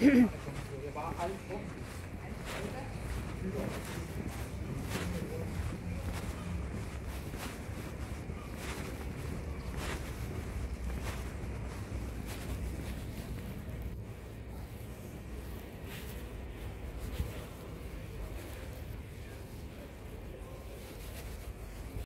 war alles offen.